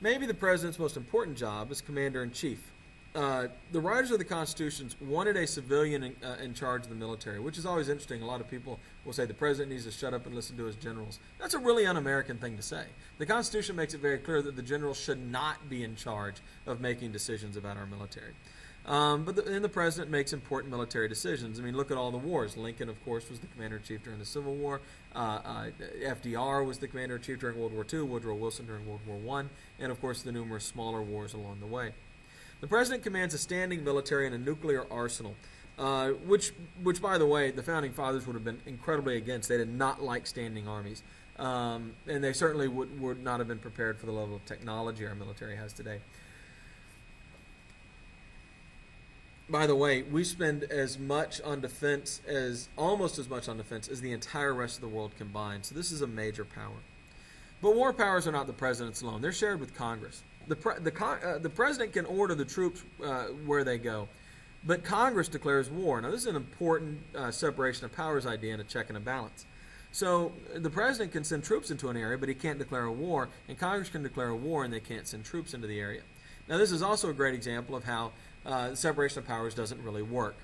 Maybe the president's most important job is commander in chief. Uh, the writers of the Constitutions wanted a civilian in, uh, in, charge of the military, which is always interesting. A lot of people will say the president needs to shut up and listen to his generals. That's a really un American thing to say. The Constitution makes it very clear that the generals should not be in charge of making decisions about our military. Um, but the, and the president makes important military decisions. I mean, look at all the wars. Lincoln, of course, was the commander in chief during the Civil War. Uh, uh, FDR was the commander in chief during World War II. Woodrow Wilson during World War One, and of course the numerous smaller wars along the way. The president commands a standing military and a nuclear arsenal. Uh, which, which, by the way, the founding fathers would have been incredibly against. They did not like standing armies, um, and they certainly would, would not have been prepared for the level of technology our military has today. By the way, we spend as much on defense as almost as much on defense as the entire rest of the world combined. So this is a major power. But war powers are not the president's alone; they're shared with Congress. The pre- the, uh, the president can order the troops uh, where they go, but Congress declares war. Now this is an important uh, separation of powers idea and a check and a balance. So the president can send troops into an area, but he can't declare a war, and Congress can declare a war, and they can't send troops into the area. Now this is also a great example of how uh, separation of powers doesn't really work.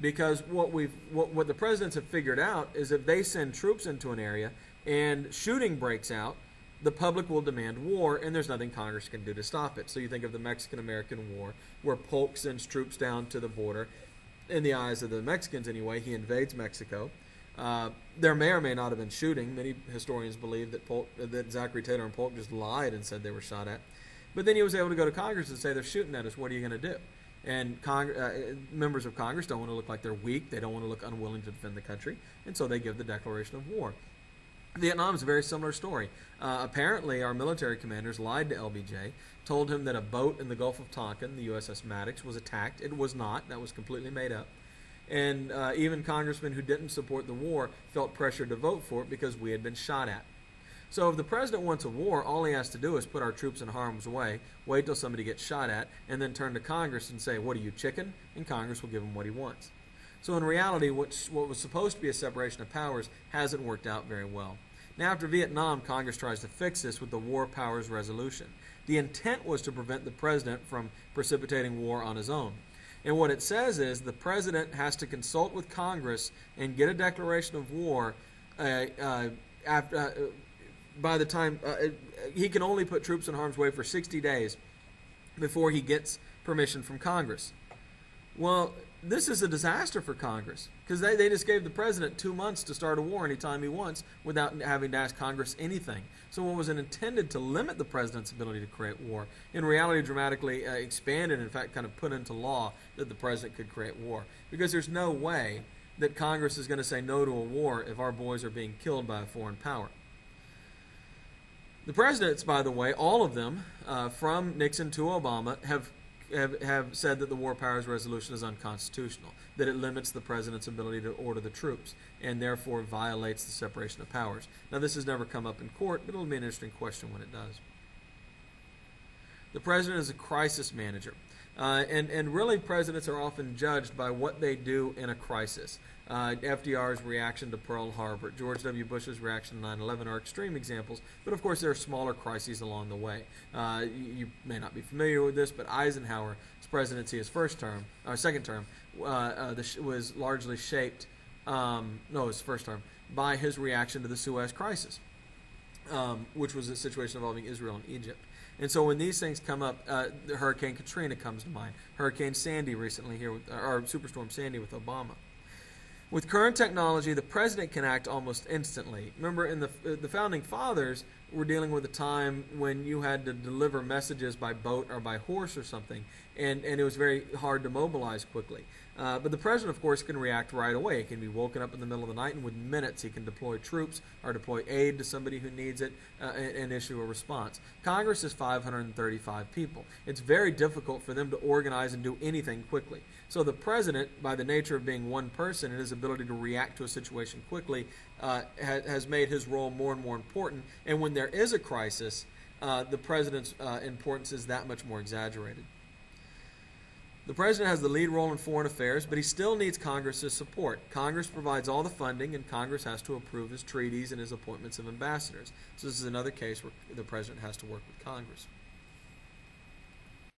Because what we've what, what the presidents have figured out is if they send troops into an area and shooting breaks out, the public will demand war, and there's nothing Congress can do to stop it. So you think of the Mexican American War, where Polk sends troops down to the border. In the eyes of the Mexicans, anyway, he invades Mexico. Uh, there may or may not have been shooting. Many historians believe that Polk, that Zachary Taylor and Polk just lied and said they were shot at. But then he was able to go to Congress and say they're shooting at us. What are you going to do? And Cong- uh, members of Congress don't want to look like they're weak. They don't want to look unwilling to defend the country. And so they give the declaration of war. Vietnam is a very similar story. Uh, apparently, our military commanders lied to LBJ, told him that a boat in the Gulf of Tonkin, the USS Maddox, was attacked. It was not. That was completely made up. And uh, even congressmen who didn't support the war felt pressured to vote for it because we had been shot at. So if the president wants a war, all he has to do is put our troops in harm's way, wait till somebody gets shot at, and then turn to Congress and say, What are you, chicken? And Congress will give him what he wants. So in reality, what, what was supposed to be a separation of powers hasn't worked out very well. Now, after Vietnam, Congress tries to fix this with the War Powers Resolution. The intent was to prevent the president from precipitating war on his own. And what it says is the president has to consult with Congress and get a declaration of war uh, uh, after, uh, by the time uh, he can only put troops in harm's way for 60 days before he gets permission from Congress. Well, this is a disaster for Congress because they, they just gave the president two months to start a war anytime he wants without having to ask Congress anything. So, what was intended to limit the president's ability to create war, in reality, dramatically uh, expanded, in fact, kind of put into law that the president could create war. Because there's no way that Congress is going to say no to a war if our boys are being killed by a foreign power. The presidents, by the way, all of them, uh, from Nixon to Obama, have, have, have said that the War Powers Resolution is unconstitutional, that it limits the president's ability to order the troops, and therefore violates the separation of powers. Now, this has never come up in court, but it'll be an interesting question when it does. The president is a crisis manager. Uh, and, and really, presidents are often judged by what they do in a crisis. Uh, FDR's reaction to Pearl Harbor, George W. Bush's reaction to 9 11 are extreme examples, but of course, there are smaller crises along the way. Uh, you, you, may not be familiar with this, but Eisenhower's presidency, his first term, or second term, uh, uh sh- was largely shaped, um, no, his first term, by his reaction to the Suez Crisis, um, which was a situation involving Israel and Egypt. And so when these things come up, uh, Hurricane Katrina comes to mind. Hurricane Sandy recently here, with, or Superstorm Sandy with Obama. With current technology, the president can act almost instantly. Remember, in the the founding fathers were dealing with a time when you had to deliver messages by boat or by horse or something, and, and it was very hard to mobilize quickly. Uh, but the president, of course, can react right away. He can be woken up in the middle of the night, and within minutes, he can deploy troops or deploy aid to somebody who needs it uh, and, and, issue a response. Congress is 535 people. It's very difficult for them to organize and do anything quickly. So the president, by the nature of being one person and his ability to react to a situation quickly, uh, ha- has made his role more and more important. And when there is a crisis, uh, the president's uh, importance is that much more exaggerated. The president has the lead role in foreign affairs, but he still needs Congress's support. Congress provides all the funding, and Congress has to approve his treaties and his appointments of ambassadors. So, this is another case where the president has to work with Congress.